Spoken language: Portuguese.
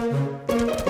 Música